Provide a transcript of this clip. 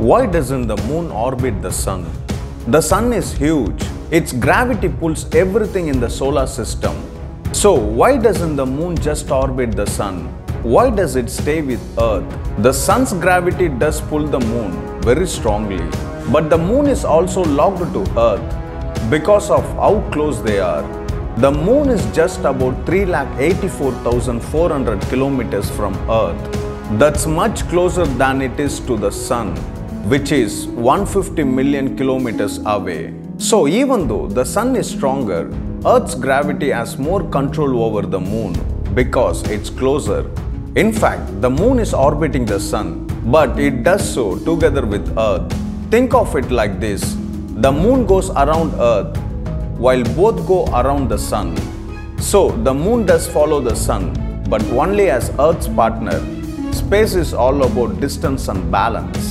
Why doesn't the moon orbit the sun? The sun is huge. Its gravity pulls everything in the solar system. So, why doesn't the moon just orbit the sun? Why does it stay with Earth? The sun's gravity does pull the moon very strongly, but the moon is also locked to Earth because of how close they are. The moon is just about 3,84,400 kilometers from Earth. That's much closer than it is to the sun, which is 150 million kilometers away. So, even though the sun is stronger, Earth's gravity has more control over the moon because it's closer. In fact, the moon is orbiting the sun, but it does so together with Earth. Think of it like this the moon goes around Earth while both go around the sun. So, the moon does follow the sun, but only as Earth's partner. Space is all about distance and balance.